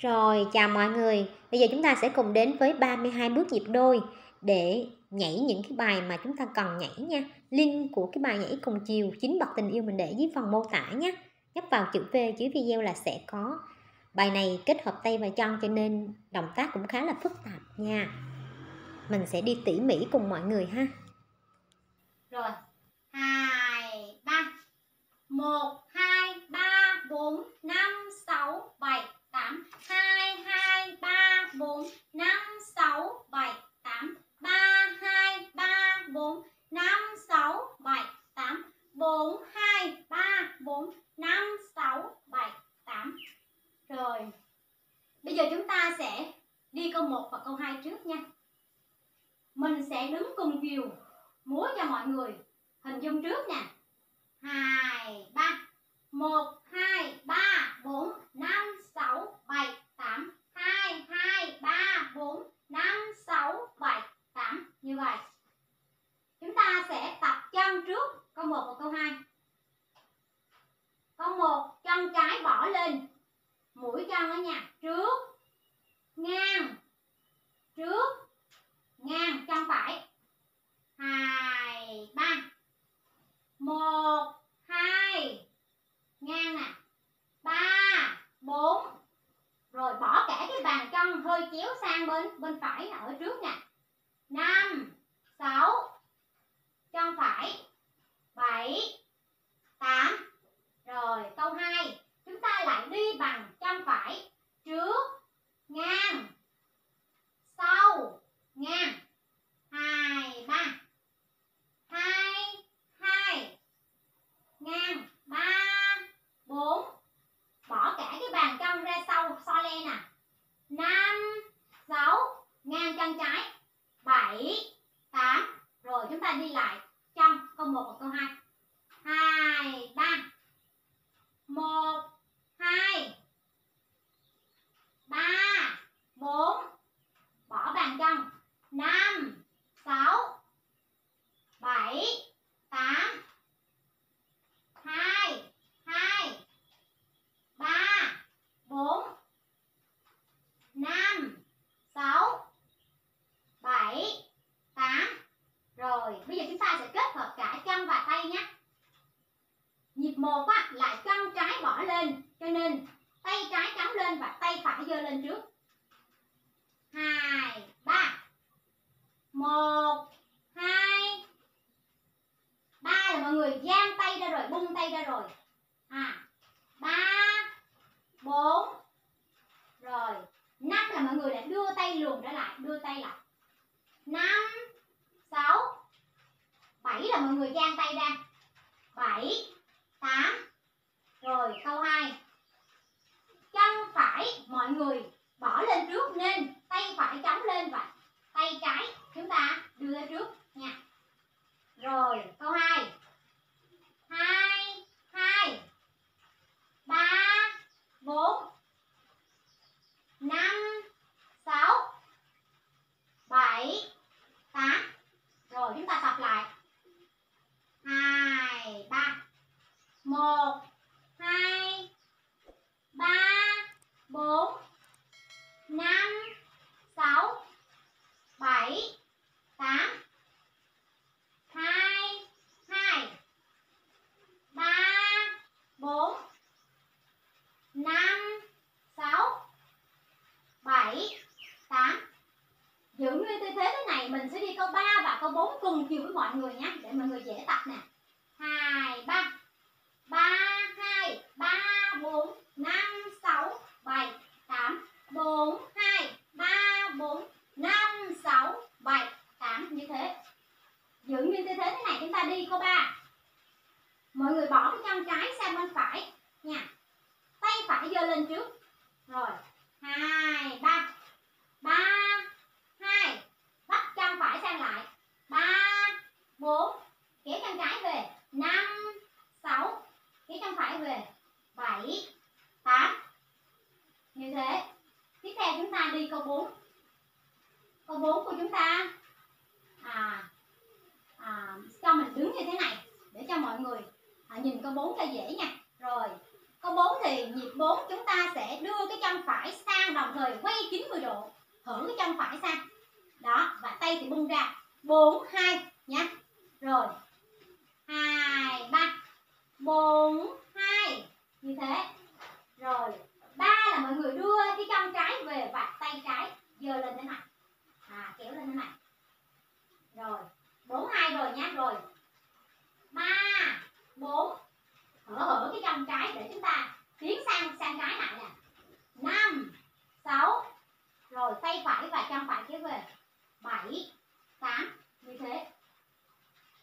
Rồi, chào mọi người. Bây giờ chúng ta sẽ cùng đến với 32 bước nhịp đôi để nhảy những cái bài mà chúng ta cần nhảy nha. Link của cái bài nhảy cùng chiều chính bậc tình yêu mình để dưới phần mô tả nhé. Nhấp vào chữ V dưới video là sẽ có. Bài này kết hợp tay và chân cho nên động tác cũng khá là phức tạp nha. Mình sẽ đi tỉ mỉ cùng mọi người ha. Rồi, 2, 3 1, 2, 3, 4, 5, 4, 2, 3, 4, 5, 6, 7, 8 Rồi Bây giờ chúng ta sẽ đi câu 1 và câu 2 trước nha. Mình sẽ đứng cùng chiều. căng trái 7 một á, là chân trái bỏ lên, cho nên tay trái cắm lên và tay phải giơ lên trước. Hai, ba. Một, hai. Ba là mọi người giang tay ra rồi, bung tay ra rồi. À ba, bốn. Rồi, năm là mọi người lại đưa tay luồn trở lại, đưa tay lại. Năm, sáu. Bảy là mọi người giang tay ra. Bảy. 8 rồi, câu hai. Chân phải, mọi người bỏ lên trước nên tay phải chống lên và tay trái chúng ta đưa ra trước nha rồi câu 2 2 2 3 4 5 6 7 8 Rồi chúng ta tập lại 2 3 1 2 3 4 5 6 7 8 hai hai ba bốn năm sáu bảy tám giữ nguyên tư thế thế này, mình sẽ đi câu 3 và câu 4 cùng chiều với mọi người nhé để mọi người dễ tập nè hai ba ba hai ba bốn năm sáu bảy tám bốn hai ba bốn năm sáu bảy tám như thế như tư thế thế này, chúng ta đi cô ba. Mọi người bỏ cái chân trái sang bên phải. Nha. Tay phải giơ lên trước. Rồi. Hai, ba. Ba, hai. Bắt chân phải sang lại. Ba, bốn. Kéo chân trái về. Năm, sáu. Kéo chân phải về. Bảy, tám. Như thế. Tiếp theo chúng ta đi câu 4 câu 4 của chúng ta. À à, cho mình đứng như thế này để cho mọi người à, nhìn câu 4 cho dễ nha. Rồi câu 4 thì nhịp 4 chúng ta sẽ đưa cái chân phải sang đồng thời quay 90 độ hở cái chân phải sang. Đó và tay thì bung ra. 4 2 nhé rồi 2 3 4 2 như thế. Rồi ba là mọi người đưa cái chân trái về và tay trái giơ lên thế này. À kéo lên thế này. Rồi bốn hai rồi nhé rồi. Ba bốn. Hở hở cái chân trái để chúng ta tiến sang sang trái lại nè. Năm sáu. Rồi tay phải và chân phải kéo về. Bảy tám. Như thế.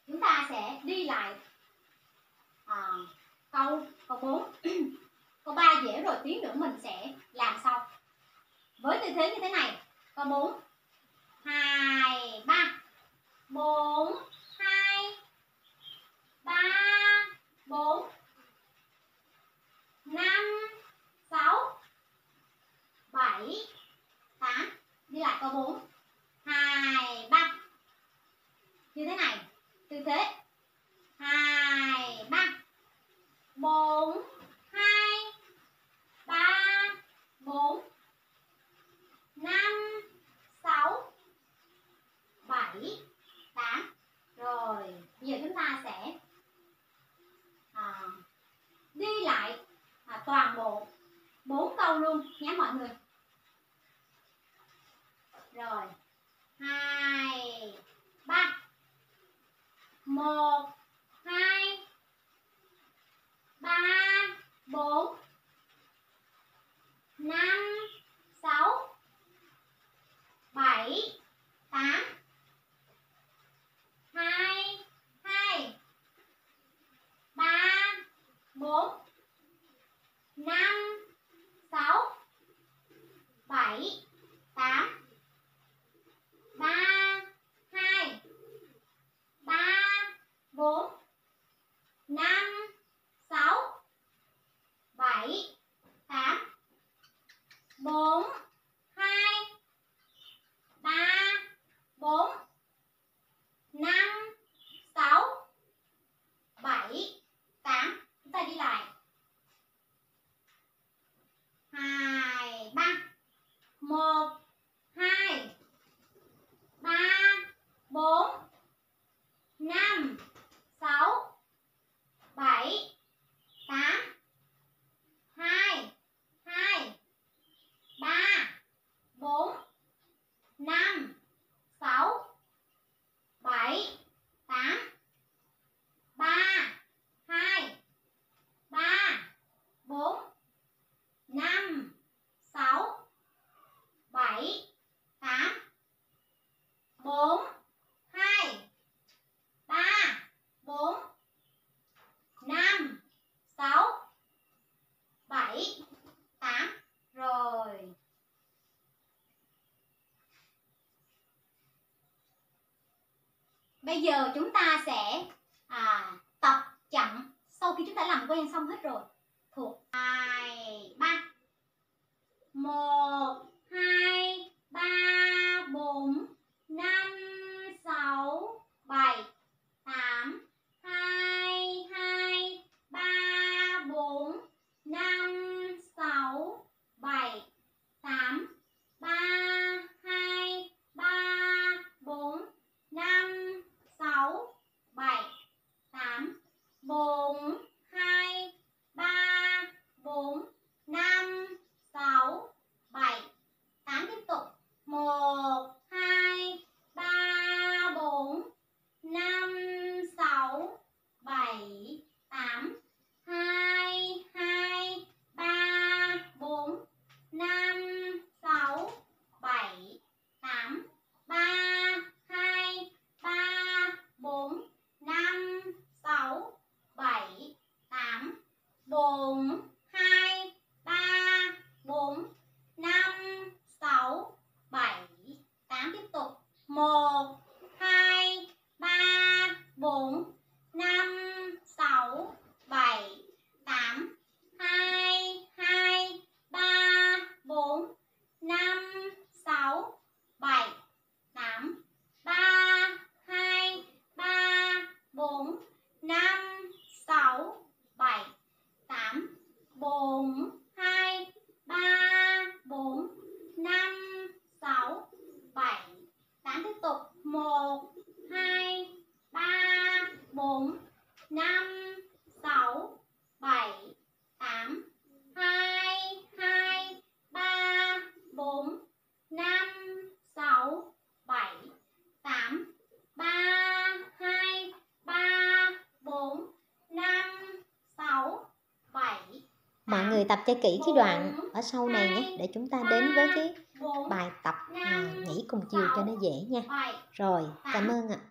Chúng ta sẽ đi lại. À, câu câu bốn. Câu ba dễ rồi tiếng nữa mình sẽ làm sau. Với tư thế như thế này câu bốn. Hai ba bốn, hai, ba, bốn. Năm, sáu, bảy, tám. Đi lại câu bốn. Hai, ba. Như thế này. நாங்கள் bây giờ chúng ta sẽ à, tập chậm sau khi chúng ta làm quen xong hết rồi. Thuộc hai ba. Một hai ba. Bốn cùng 5 6 7 8 2 2 3 4 5 6 7 8 3 2 3 4 5 6 7 Mọi người tập cho kỹ cái đoạn ở sau này nhé để chúng ta đến với cái bài tập mà nhảy cùng chiều cho nó dễ nha. Rồi, cảm ơn ạ. À.